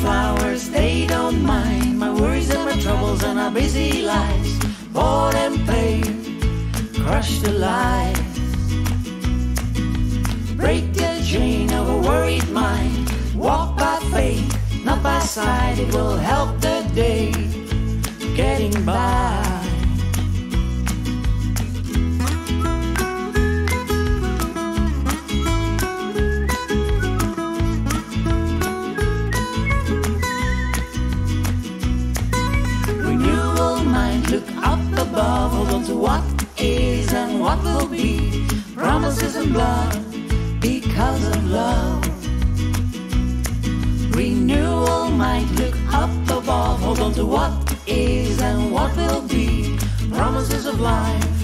flowers, they don't mind my worries and my troubles and our busy lives. Bored and pain, crush the lies. Break the chain of a worried mind. Walk by faith, not by sight. It will help the day getting by. Look up above. Hold on to what is and what will be. Promises and blood because of love. Renewal might look up above, hold on to what is and what will be. Promises of life,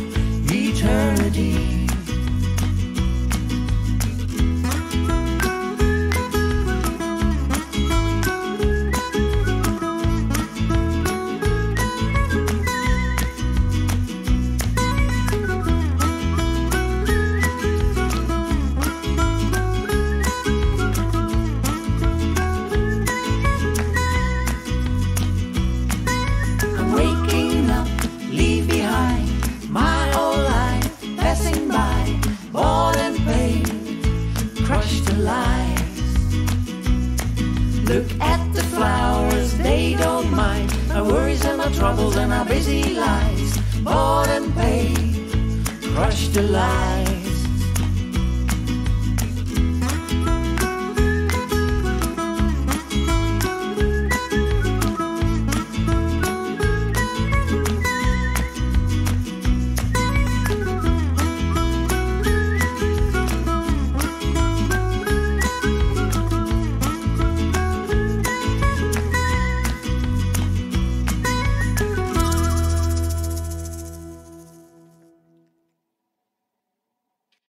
alive. Look at the flowers, they don't mind our worries and our troubles and our busy lives, bought and paid, crushed alive.